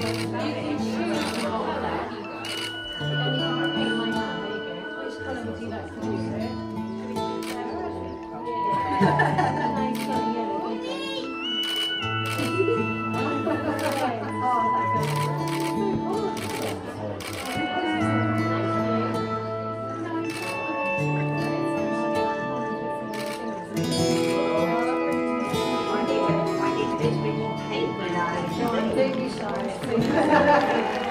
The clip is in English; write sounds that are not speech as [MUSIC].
I Obrigada. [LAUGHS]